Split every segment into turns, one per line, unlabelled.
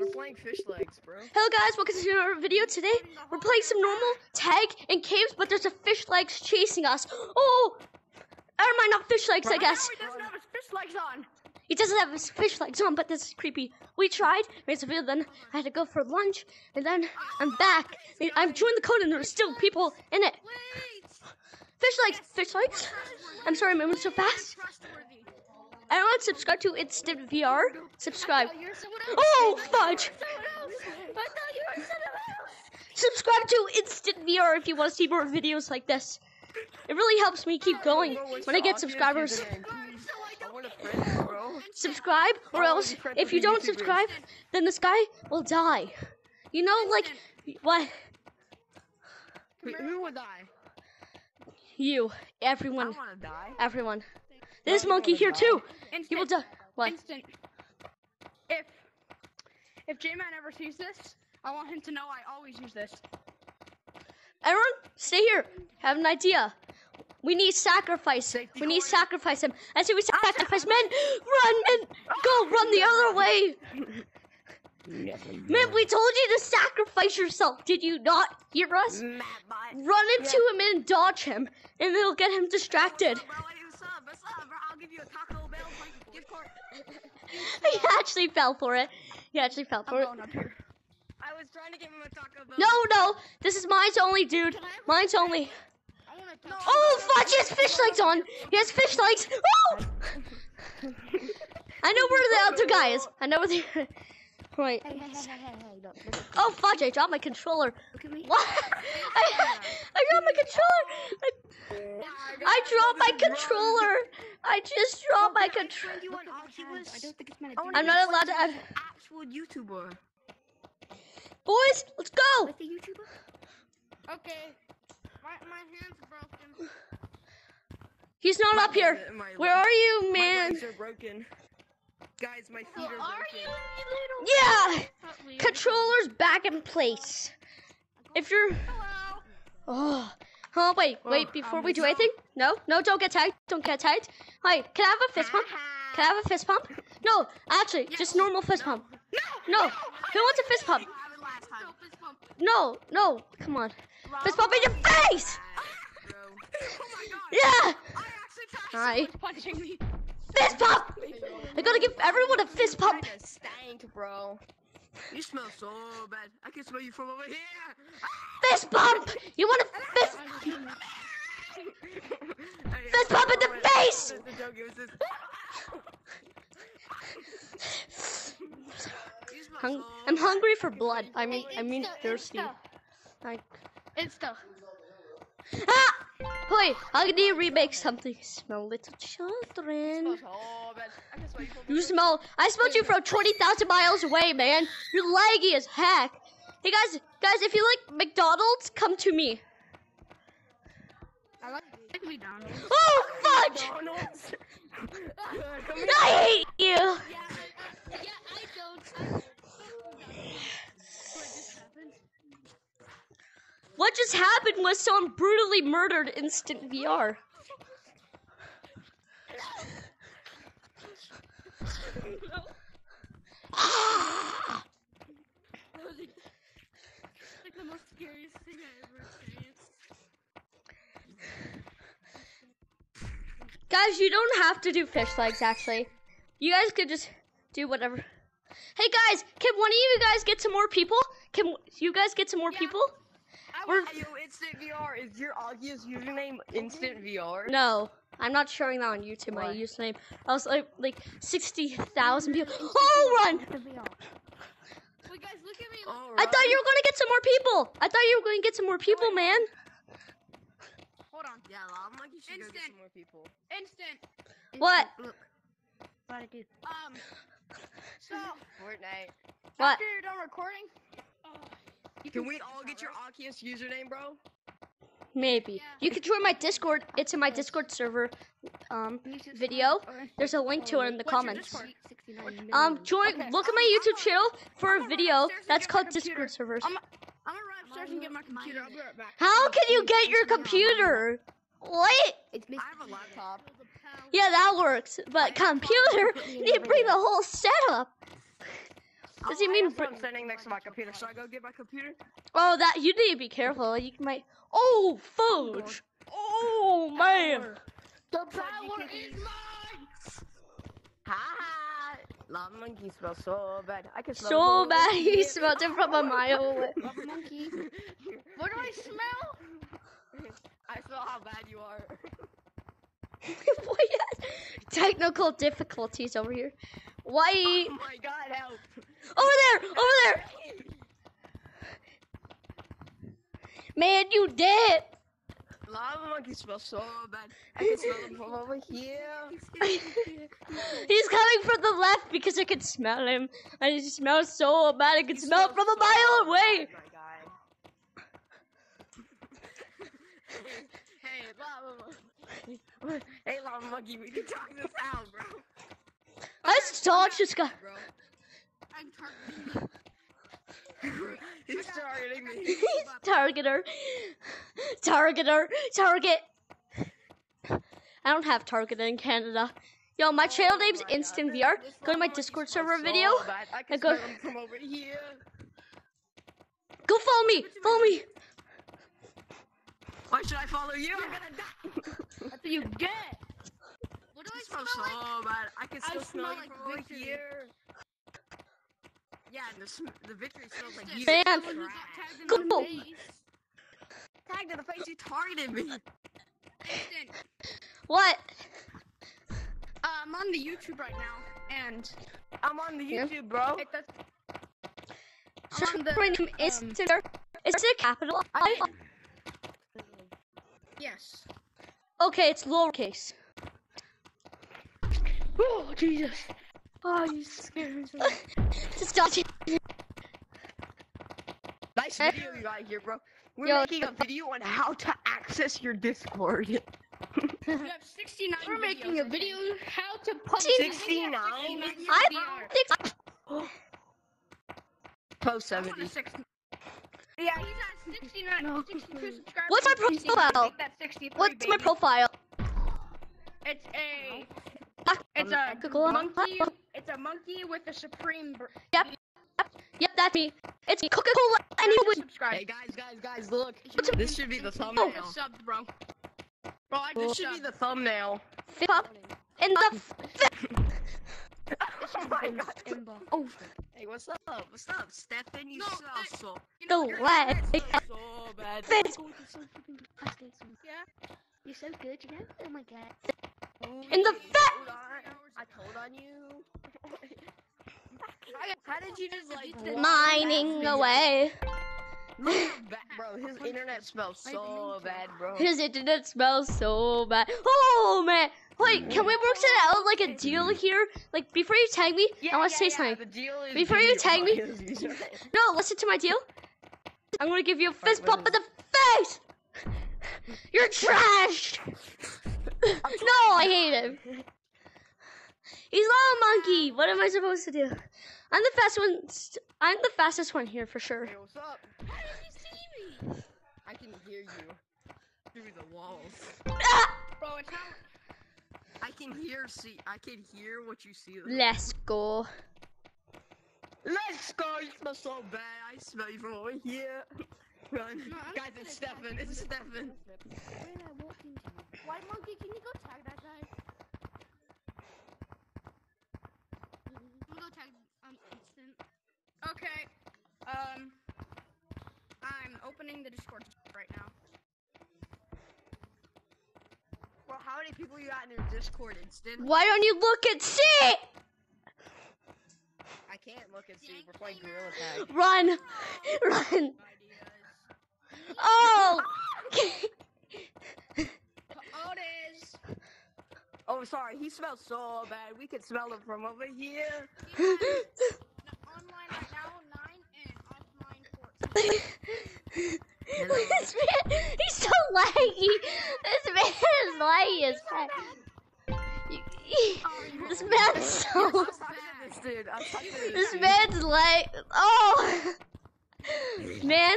We're playing fish legs, bro.
Hello guys, welcome to another video. Today we're playing some normal tag in caves, but there's a fish legs chasing us. Oh, or mind, not fish legs, I guess.
No, he doesn't have his fish legs on.
He doesn't have his fish legs on, but this is creepy. We tried, made some video, then I had to go for lunch, and then I'm back. I've joined the code, and there's still people in it. Fish legs, fish legs. I'm sorry, I'm moving so fast. Everyone, subscribe to Instant VR. Subscribe.
I thought you were someone else.
Oh, fudge!
Someone else. I thought you were someone else.
Subscribe to Instant VR if you want to see more videos like this. It really helps me keep going when I get subscribers.
username?
Guys, so I
I
don't
want a friend, bro.
Subscribe, or else
wanna be friends
if you don't subscribe, then this guy will die. You know, like what?
Who would die?
You, everyone, everyone. This monkey here
die?
too.
Instant.
He will die. What?
Instant. If if J-Man ever sees this, I want him to know I always use this.
Everyone, stay here. Have an idea. We need sacrifice.
Safety
We need
corner.
sacrifice him. I say we sacrifice men. Run, men. Go, run the other way. Man, we told you to sacrifice yourself. Did you not hear us? Run into him and dodge him, and it'll get him distracted.
What's up, bro? What's up? What's up, bro? I'll give you a Taco Bell gift card.
he actually fell for it. He actually fell for
I'm
it.
going up here.
I was trying to give him a Taco Bell.
No, no, this is mine's only, dude. Mine's only.
To
Oh, fudge! He has fish legs on. He has fish legs. Oh! I know where the other guy is. I know where the. Wait.
Hey, hey, hey,
Oh, fudge! I dropped my controller.
look at me.
What? I, I dropped my controller. I, I dropped my controller. I just dropped my controller.
You want Oculus?
I don't think it's meant
I
to oh, do
wanna
I'm not allowed to
with
have.
an Actual YouTuber.
Boys, let's go.
with the YouTuber. Okay. My my hands broken.
He's not
My
up here.
my
Where are you,
My
man?
legs are broken. Guys, my feet are broken.
Are you, you little?
Yeah, controller's back in place. If you're.
Hello.
Oh. Oh, wait, wait, before
um,
we do anything? No, no, don't get tagged. Don't get tagged. Wait, can I have a fist pump? Can I have a fist pump? No, actually, just normal fist pump. No, who wants a fist pump?
I have it last time.
Fist bump.
No, no, come on. Fist pump in your face!
Oh my god.
Yeah!
I actually touched
Hi.
Punching me.
Fist pump! I gotta give everyone a fist pump.
Stank, bro. You smell so bad. I can smell you from over here.
Fist bump! You want a fist?
Fist
bump in the face! Hung- I'm hungry for blood. I mean, I mean thirsty. Like,
Insta.
Ah! Wait, I need to remake something. Smell little children. You smell. I smelled you from 20,000 miles away, man. You're laggy as heck. Hey guys, guys, if you like McDonald's, come to me.
I like McDonald's.
Oh, fudge! I hate you.
Yeah, I don't. What just happened?
What just happened was someone brutally murdered Instant VR.
like the most scariest thing I ever experienced.
Guys, you don't have to do fish legs, actually. You guys could just do whatever. Hey guys, can one of you guys get some more people? Can you guys get some more people? We're
Yo, Instant VR, is your August username Instant VR?
no, I'm not showing that on YouTube. My
Why?
username. I was like like sixty thousand people. Oh, run!
Wait, guys, look at me.
Oh,
I thought you were gonna get some more people. I thought you were gonna get some more people, man.
Hold on.
Yeah, I'm like you should go get some more people.
Instant.
What?
Look. What I do? Um. So
Fortnite.
What?
after you're done recording, you
Can we all get your Oculus username, bro?
Maybe.
Yeah.
You can join my Discord. It's in my Discord server. Um, video. There's a link to it in the
What's
comments. Um, join.
Okay.
Look at my YouTube channel for a
I'm
video
gonna upstairs and
that's called. Discord servers.
I'm, I'm gonna run upstairs and get my computer. I'll be right back.
How can you get your computer? What?
It's
I have a laptop.
Yeah, that works. But computer, you need to bring the whole setup. Does he
Oh,
mean
that's why
br-
I'm standing next to my computer? Should I go get my computer?
Oh, that you need to be careful. You might. Oh, fudge. Oh man.
The power is mine! Ha ha! Lava monkey smells so bad. I can smell
So bad.
from
He
here.
smelled it from a mile away.
Lava monkey. What do I smell?
I smell how bad you are.
Boy, yes. Technical difficulties over here. Why?
Oh my god, help!
Over there. Over there. Man, you dead.
Lava monkey smells so bad. I can smell it from over here.
He's coming from the left because I can smell him. And he smells so bad. I can smell it from a mile away.
hey, lava monkey. Hey, lava monkey, we can talk this out, bro.
Let's just got.
I'm targeting
he's targeting me.
He's Targeter. Targeter. Target. I don't have Target in Canada. Yo, my oh channel name's Instant VR. Go to my Discord server video.
I can
and go-
from over here.
Go follow me. Follow me.
Why should I follow you? I'm gonna die.
That's what you get. What do
I
I
smell
smell
so
like?
bad. I can
I
still
smell
smell, you
like
from over
victory.
here. Yeah, and the sm- the victory smells like you.
Man.
When you got tagged in
Go.
the face.
Tagged in the face, you targeted me.
Instant.
What?
Uh, I'm on the YouTube right now, and
I'm on the
Yeah.
YouTube, bro.
it does.
So
on the,
my name is
um,
Instant VR. Is it capital? I?
Yes.
Okay, it's lowercase.
Oh Jesus! Oh, you scared me. so bad.
Just dodge it.
Nice video you got here, bro. We're
Yo,
making a video on how to access your Discord.
We have 69 We're making a video how to publish
69?
I think.
Post 70.
Yeah, he's at 69, 62 subscribers.
What's my profile?
make that 63,
What's my profile?
It's a, it's a monkey. It's a monkey with a supreme. Br-
Yep. Yep, that's me. It's Coca-Cola. And
Just
with
subscribe.
Hey guys, guys, guys, look. This should be the thumbnail.
just subbed, bro. Bro, I
This
just
should be the thumbnail.
Fip up in the
oh my god.
Oh,
Hey, what's up? What's up, Stefan? You
No,
smell
that-
so,
you
the
know, you're-
leg.
so bad.
Fits.
Yeah.
You're so good, you know? Oh my god.
In the
Wait,
fa-
hold on. I told on you. How did you just like
mining away.
Look at that, bro. His internet smells so bad, bro.
His internet smells so bad. Oh man! Wait, can we work it out like a deal here? Like before you tag me, I want to say something.
The deal is
Before you tag me- No, listen to my deal. I'm gonna give you a fist
what
bump in the face. You're trash. no, I hate him. He's not a monkey. What am I supposed to do? I'm the fast one. st- I'm the fastest one here for sure.
Hey, what's up?
How did you see me?
I can hear you through the walls.
Ah!
Bro, it's not.
I can hear see. I can hear what you see.
Let's go.
Let's go. You smell so bad. I smell you from over here. Run,
No,
guys. It's
gonna
Stefan. It's Stefan.
Where did I walk into?
White monkey, can you go tag that guy? I'm gonna go tag um instant. Okay. Um. I'm opening the Discord right now.
Bro, how many people you got in your Discord instant?
Why don't you look and see?
I can't look and see. We're playing Gorilla Tag.
Run, run. Oh.
Is.
Oh, sorry. He smells so bad. We can smell him from over here.
He online right now nine and offline fourteen.
this man, he's so laggy. This man is laggy as heck. This man's so.
I'm talking to this dude. I'm talking to this
This man's like, oh, man.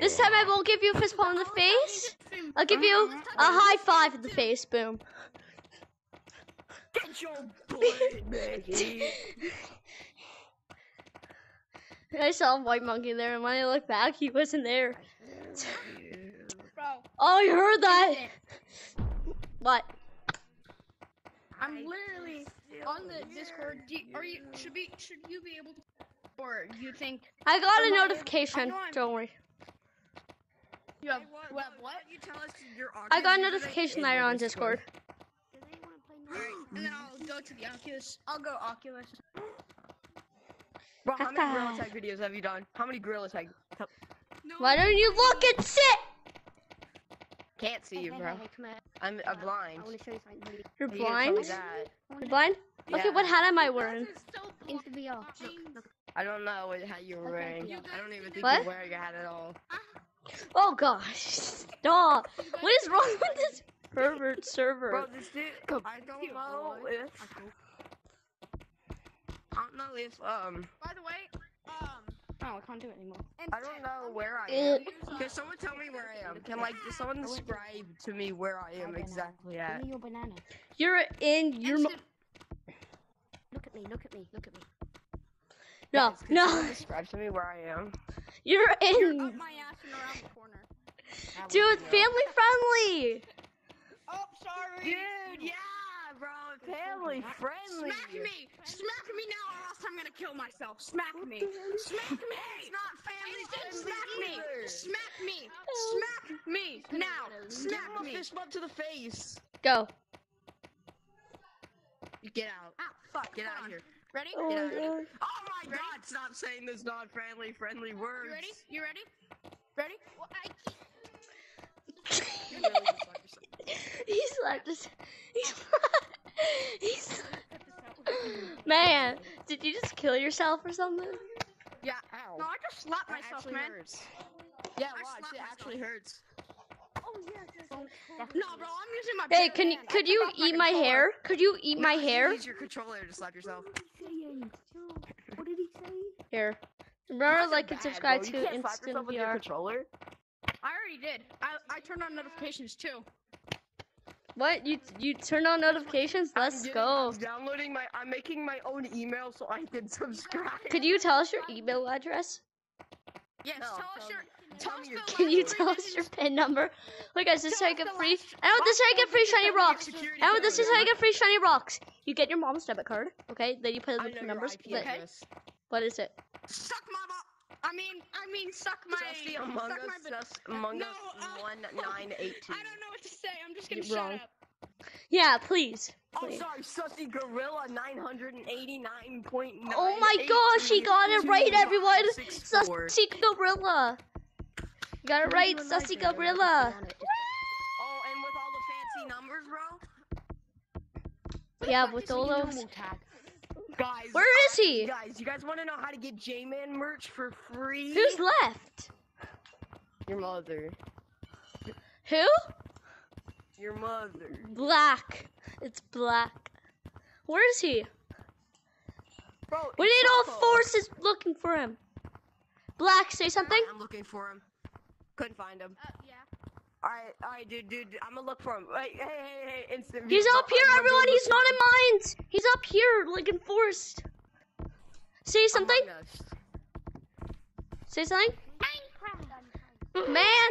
This time I won't give you a fist bump in the face. I'll give you a high five in the face. Boom.
Get your butt, Maggie.
I saw a white monkey there, and when I looked back, he wasn't there. Oh, I heard that. What?
I'm literally on the Discord. You, are you should be should you be able to or you think
I got a notification.
I know I'm-
Don't worry.
you have you have what?
You tell us your
I got a notification
in
that you're on Discord.
Do they play
Alright, and then I'll go to the Oculus. I'll go Oculus.
Bro, how many
High
Gorilla. Tag videos have you done? How many Gorilla Tag?
No,
Why don't you look and sit?
Can't see you, bro.
Hey, hey.
I'm, I'm uh, blind.
I show you something. Really.
You're
You didn't tell me
blind? You're blind? Okay,
Yeah.
what hat am I wearing?
Into VR. Look, look.
I don't know what hat you were
Okay,
wearing.
yeah.
I don't even think
What?
you're wearing a hat at all.
Oh gosh. Stop. What is wrong with this pervert server?
Bro, this dude, I don't know if, I don't know if, um,
By the way, um, oh, I can't do it anymore.
I don't know where I am. Can someone tell me where I am? Can like just someone describe to me where I am exactly at?
Give me your banana.
You're in your
Look at me. Look at me. Look at me.
No,
Guys,
no.
Describe to me where I am.
You're
You're
in
up my ass and around the corner.
Dude, family friendly.
Oh, sorry.
Dude, yeah, bro, family friendly.
Smack me! Smack me now, or else I'm gonna kill myself. Smack me! Smack me! It's not family.
friendly
Smack me! Smack me! Smack me now!
Give
Smack
him a
me!
fist bump to the face.
Go.
Get out.
Ah, fuck!
Get out of here.
Ready?
Oh
Get
my
out.
God.
Oh my god, stop saying those non-friendly friendly words.
You ready? You ready? Ready? Well, I
You really just like yourself.
he slapped his. He slapped. He slapped. Man, did you just kill yourself or something?
Yeah.
Ow.
No, I just slapped
That
myself,
actually
man.
hurts. Yeah,
I
watch.
slapped
It actually hurts.
No, bro, I'm using my.
Hey, can
hand.
Could you
took off my
eat my hair? Could you eat my
No, you
hair?
Use your controller to slap yourself.
What did he say?
Here. Remember,
Those are
like and subscribe
bro.
to
you slap
Instant
yourself with your controller.
I already did. I I turned on notifications too.
What? You you turn on notifications?
I'm
Let's
getting-
go.
I'm downloading my. I'm making my own email so I can subscribe.
Could you tell us your email address?
Yes.
No,
tell us
tell
your.
Me-
Tell
tell me your-
Can you tell us your. PIN number? Look, guys, this is how you get free.
last-
I know this is how you get free shiny
Tell me your
rocks.
security
I know this is how you get free shiny rocks. You get your mom's debit card, okay? Then you put in the
know your
numbers.
IP
Then- What is it?
Suck my I mean, I mean, suck my.
Susy Among
suck
Us,
my. ba-
Sus Among
No,
Us
uh,
one nine eight two.
I don't know what to say. I'm just gonna
You're
shut
wrong.
up.
Yeah, please.
Oh,
please.
sorry, Sussy Gorilla nine hundred and eighty nine point nine.
Oh my gosh, he got it right, everyone! Sussy Gorilla. You got it right, Sussy Gorilla.
Oh, and with all the fancy numbers, bro.
Yeah, with all those.
Guys,
Where is he?
Guys, you guys want to know how to get J-Man merch for free?
Who's left?
your mother?
Who?
Your mother.
Black. It's black. Where is he?
Bro,
We need all forces looking for him. Black, say something.
I'm looking for him. Couldn't find him.
Uh, yeah.
Alright, alright, dude, dude, I'm gonna look for him. Wait, hey, hey, hey, instant.
He's
view.
up
I'm
here, everyone. He's not in mines. He's up here, like in forest. Say something. Say something. Man,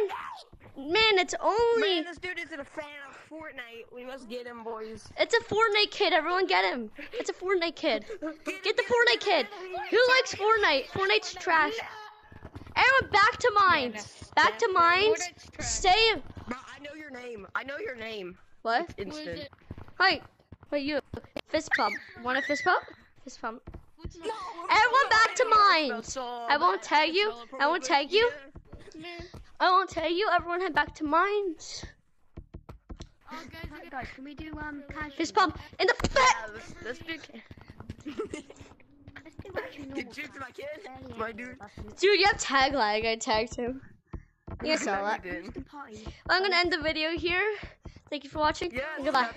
man, it's only.
Man, this dude isn't a fan of Fortnite. We must get him, boys.
It's a Fortnite kid. Everyone get him. It's a Fortnite kid. Get the Fortnite kid. Who likes Fortnite? Fortnite's trash. Everyone, back to mines. Back to mines.
Fortnite's trash.
Stay.
Bro, I know your name. I know your name.
What?
Who is
Instant.
it?
Hi. Wait, you. Fist pump. Want a fist pump? Fist pump.
No,
Everyone back to mines. I won't
bad.
tag you. I won't tag you.
Man.
I won't tell you. Everyone head back to mines.
Oh, guys, I
Right,
got-
guys, can we do um casual?
Fist pump in the
Yeah,
back.
this, this dude. can-
Let's do actually normal
Get my kid. My dude.
Dude, you have tag lag. I tagged him. You saw that.
you didn't.
Instant party.
I'm gonna end the video here. Thank you for watching.
Yes,
goodbye.